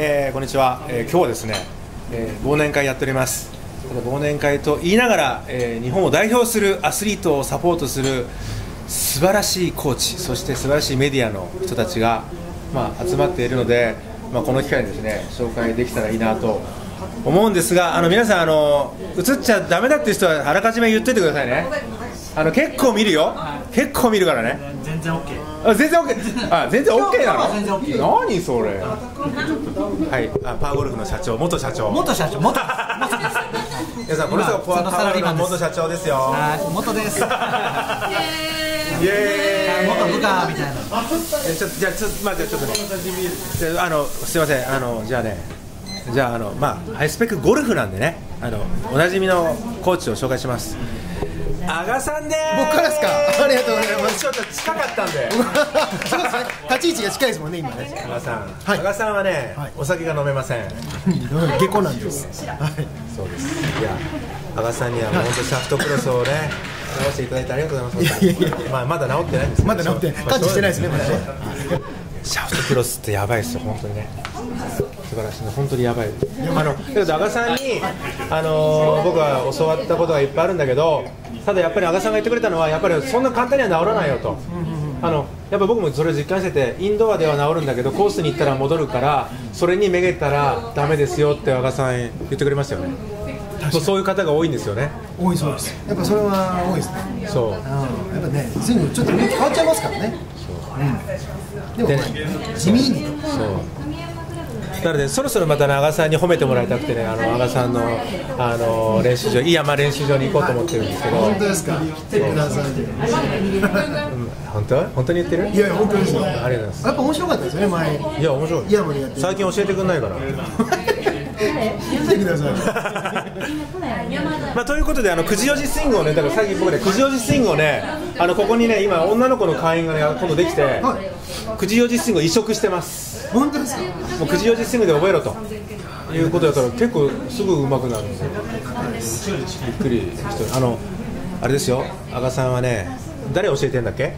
えー、こんにちは、えー、今日はですね、えー、忘年会やっております。忘年会と言いながら、えー、日本を代表するアスリートをサポートする素晴らしいコーチそして素晴らしいメディアの人たちが、まあ、集まっているので、まあ、この機会にですね紹介できたらいいなと思うんですがあの皆さんあの映っちゃだめだっていう人はあらかじめ言っといてくださいね。あの結構見るよ。結構見るからね。全然 OK あ全然 OK あ全然 OK なの？全然 OK 何それ？はい。あパーゴルフの社長。元社長。元社長。元 皆さんこの人がパーゴルフのリーマンです元社長ですよ。はい。元です。イエーイ。元部下みたいな。えちょっとじゃあちょっとまあじゃあちょっとね。じゃああのすいません。あのじゃあね。じゃああのまあハイスペックゴルフなんでね。あのおなじみのコーチを紹介します阿賀さんです。僕からですか？ありがとうございます。ちょっと近かったんで。そうですね。立ち位置が近いですもんね今ね。阿賀さん、はい。阿賀さんはね、はい。お酒が飲めません。下戸なんですはい。そうです。いや阿賀さんにはもう本当シャフトクロスをね直していただいてありがとうございます。いやいやいや。まあまだ治ってないんですまだ治ってない。感知してないですねまだねシャフトクロスってやばいですよ、本当にね。素晴らしいね、本当にやばい。あの、だけど、阿賀さんに、あのー僕は教わったことがいっぱいあるんだけど。ただ、やっぱり阿賀さんが言ってくれたのは、やっぱりそんな簡単には治らないよと。あの、やっぱ僕もそれを実感してて、インドアでは治るんだけど、コースに行ったら戻るから。それにめげたら、ダメですよって阿賀さん言ってくれましたよね。そうそういう方が多いんですよね。多いそうですやっぱそれは多いですねそう。うんやっぱねスイングちょっと変わっちゃいますからねうんでもで地味に。そう。なのでそろそろまたね阿賀さんに褒めてもらいたくてねあの阿賀さんのあの練習場いい山練習場に行こうと思ってるんですけど、本当ですか？来てください。うん。本当？本当に言ってる？いやいや本当ですよ。ありがとうございます。やっぱ面白かったですよね前。いや面白い。いやもうやって最近教えてくんないから。来てください まあ、ということであの9時4時スイングをねだから最近僕ね9時4時スイングをねあのここにね今女の子の会員がね今度できて9時4時スイングを移植してます。本当ですか？もう9時4時スイングで覚えろと。いうことだから結構すぐ上手くなるんですよ。びっくりしてあのあれですよ。阿賀さんはね誰教えてんだっけ？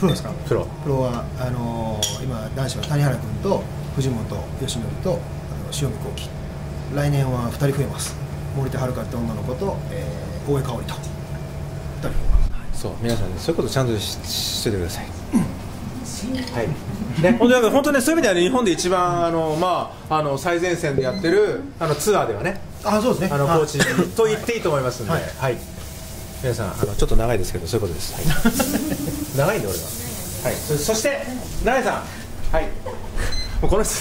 プロですか？プロ。プロはあのー今男子は谷原君と藤本義則とあの塩見幸喜来年は2人増えます森田遥って女の子と、えー大江香織と。2人そう皆さんねそういうことちゃんとししといてください。はい。ね、本当に本当ねそういう意味では、ね、日本で一番あの、まあ、あの最前線でやってるあのツアーではね。あそうですね。はい。あのコーチと言っていいと思いますので、ははい。い皆さんあのちょっと長いですけどそういうことです、はい、長いんで俺は、はい、そそして永井さん。はい。もうこの人、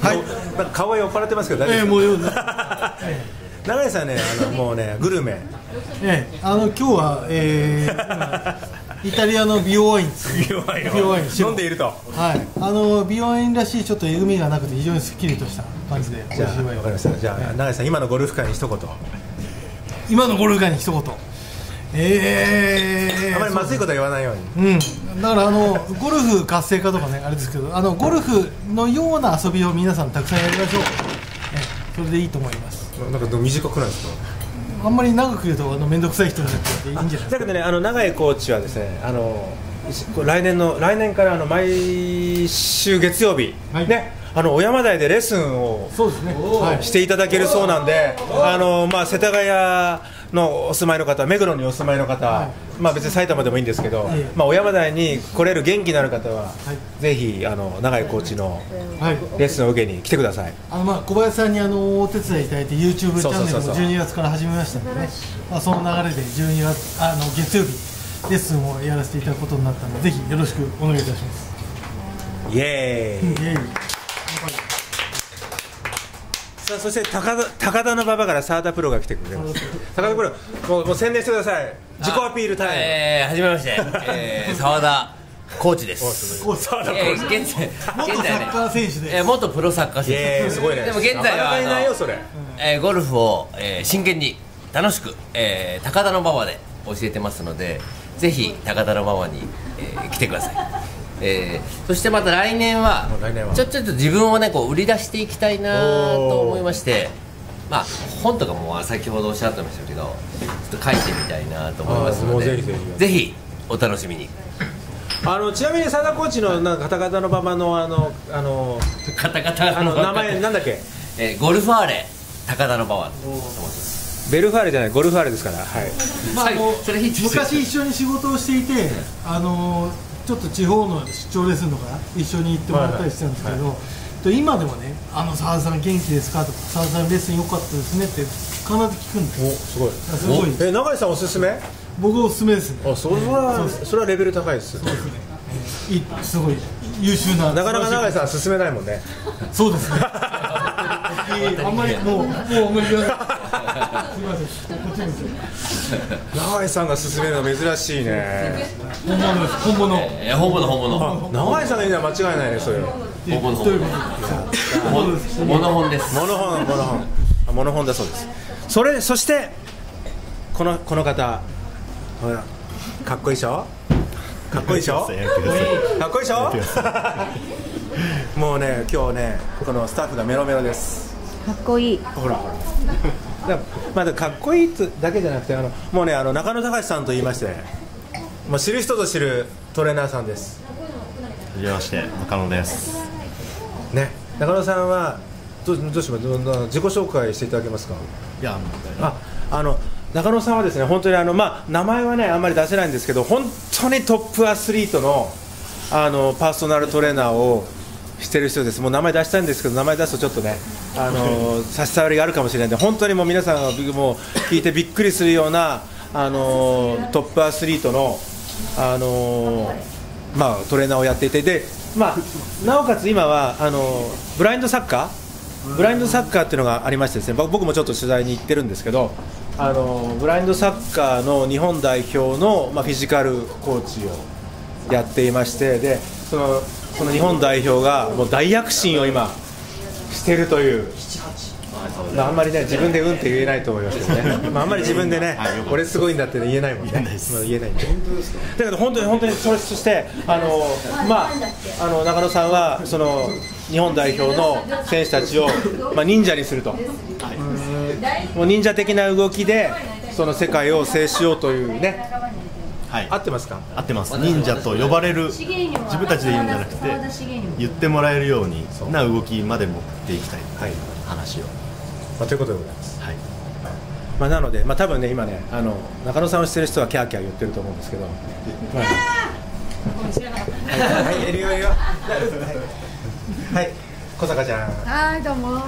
はい。なんか顔が酔っ払ってますけど大丈夫ですか、ええもう 永井さんねあのもうねグルメ。ええあの今日は、えー 今イタリアの美容ワイン美容ワインを。美容ワイン飲んでいると。はい。あの美容ワインらしいちょっとえぐみがなくて非常にすっきりとした感じで美じゃあ味しいワインわかりました。じゃあ永井さん今のゴルフ界に一言。今のゴルフ界に一言。ええ。あまりまずいことは言わないように。うん、だからあのゴルフ活性化とかねあれですけどあのゴルフのような遊びを皆さんたくさんやりましょう、えそれでいいと思いますなんかでも短くないですか？あんまり長く言うとあの面倒くさい人になっちゃっていいんじゃないですか？だけどねあの永井コーチはですねあの来年の来年からあの毎週月曜日、はい。ねあの小山台でレッスンをそうですね。はい。していただけるそうなんで、あのまあ、世田谷のお住まいの方、目黒にお住まいの方、まあ、別に埼玉でもいいんですけど、ええ。まあ、小山台に来れる元気のある方は、はい。ぜひあの永井コーチのはい。レッスンを受けに来てください。あのまあ小林さんにあのお手伝いいただいて YouTube チャンネルもそうそうそうそう。12月から始めましたのでね、まあ、その流れで12月あの月曜日レッスンをやらせていただくことになったのでぜひよろしくお願いいたします。イエーイ。イエイ。さあそして高田高田の馬場から澤田プロが来てくれます。高田プロもうもう宣伝してください。自己アピールタイム、えー、はじめまして、えー、澤田コーチです。お澤田コえーチ。ー、現在、元サッカー選手でえー、元プロサッカー選すごいね。でも現在はあのそれ。手、えー、ゴルフを、えー、真剣に楽しく、えー、高田の馬場で教えてますので、ぜひ高田の馬場に、えー、来てください。えー、そしてまた来年は来年は。ちょちょっと自分をねこう売り出していきたいなと思いましてまあ本とかも先ほどおっしゃってましたけどちょっと書いてみたいなと思いますのでぜひぜひ。ぜひお楽しみに。ああのちなみに佐田コーチのなんかカタカタの馬場のあのあのカタカタあの名前なんだっけ？えーゴルファーレ高田の馬場。ベルファーレじゃないゴルファーレですからはい。まああの昔一緒に仕事をしていて、あのちょっと地方の出張レッスンとか一緒に行ってもらったりしてたんですけど、と今でもね「あの澤田さん元気ですか?」とか「澤田さんレッスン良かったですね」って必ず聞くんです。おすごい。すごい。え永井さんおすすめ？僕おすすめですね。あそれはそれはレベル高いですいいすごい優秀ななかなか永井ささん進めないもんね。そうですね。いいあんまりもうもうあんまり言わない永井さんが進めるの珍しいね。本物です。本物。えー本物本物。永井さんが言うのは間違いないねそれ。本物本物。モノ本です。モノ本モノ本あモノ本だそうです。それそしてこのこの方。ほらかっこいいでしょ？かっこいいでしょ？かっこいいでしょ？もうね今日ねこのスタッフがメロメロです。かっこいい。ほらほらだまだかっこいいつだけじゃなくてあのもうねあの中野隆さんと言いましてもう知る人ぞ知るトレーナーさんです。はじめまして中野です。ね中野さんはどうどうします？どど自己紹介していただけますか？いやああの中野さんはですね本当にあの、まあ、名前はねあんまり出せないんですけど本当にトップアスリートのあのパーソナルトレーナーをしてる人です。もう名前出したいんですけど名前出すとちょっとねあの 差し障りがあるかもしれないんで本当にもう皆さんがもう聞いてびっくりするようなあのトップアスリートのあのまあ、トレーナーをやっていてで、まあ、なおかつ今はあのブラインドサッカー？ブラインドサッカーっていうのがありましてですね僕僕もちょっと取材に行ってるんですけどあのブラインドサッカーの日本代表の、まあ、フィジカルコーチをやっていましてでそのその日本代表がもう大躍進を今してるという。まあ、あんまりね自分でうんって言えないと思いますけどね、まあ、あんまり自分でね、俺すごいんだって、ね、言えないもんね、まあ言えないんで、だけど本当に本当にそれそしてあの、まあ、あの中野さんはその日本代表の選手たちを、まあ、忍者にすると、もう忍者的な動きでその世界を制しようというね、はい。合ってますか？合ってます。忍者と呼ばれる自分たちで言うんじゃなくて言ってもらえるようにな動きまで持っていきたい。はい。話を。まあ、ということでございます。はい。まあ、なので、まあ、多分ね、今ね、あの中野さんをしてる人はキャーキャー言ってると思うんですけど。まあはい、はい、いるよ、いるよ。はい、小坂ちゃん。はいどうも。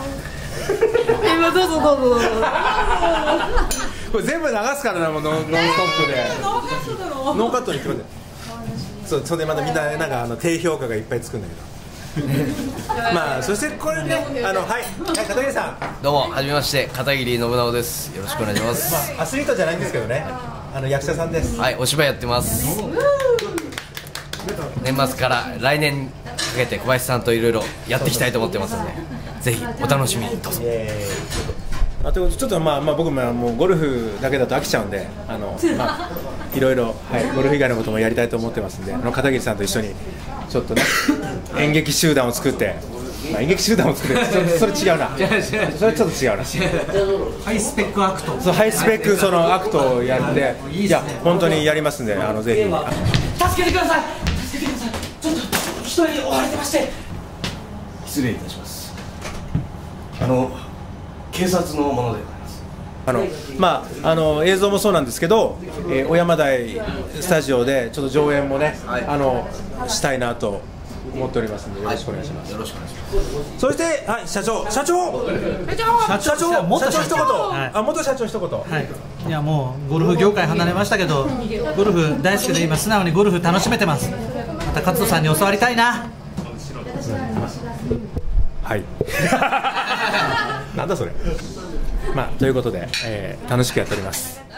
今どうぞどうぞどうぞ これ全部流すからな、もうノンノンストップで。ノーカットだろノーカットに決まってる。そう、それでまたみんな、なんか、あの低評価がいっぱいつくんだけど。まあ、そして、これね、あの、はい、はい、片桐さん。どうもはじめまして片桐信直ですよろしくお願いしますまあ、アスリートじゃないんですけどね。あの役者さんです。はいお芝居やってます年末から来年かけて小林さんといろいろやっていきたいと思ってますのでぜひお楽しみにどうぞえー、あということでちょっとまあまあ僕ももうゴルフだけだと飽きちゃうんであの まあいろいろはいゴルフ以外のこともやりたいと思ってますんであの片桐さんと一緒にちょっとね 演劇集団を作って。まあ、演劇集団を作ってそれそれ違うなそれちょっと違うな。ハイスペックアクト。そうハイスペックそのアクトをやっていや本当にやりますんであのぜひ。助けてください。助けてください。ちょっと人に追われてまして。失礼いたします。あの警察のものでございます。あのまあ、あの映像もそうなんですけど、えー小山台スタジオでちょっと上演もね、あのしたいなと思っておりますのでよろしくお願いします。よろしくお願いします。そして、はい、社長、社長、社長、社長、元社長一言、はい。あ、元社長一言。はい、いやもうゴルフ業界離れましたけどゴルフ大好きで今素直にゴルフ楽しめてます。また勝人さんに教わりたいな。はい。なんだそれ。まあ、ということで、えー楽しくやっております。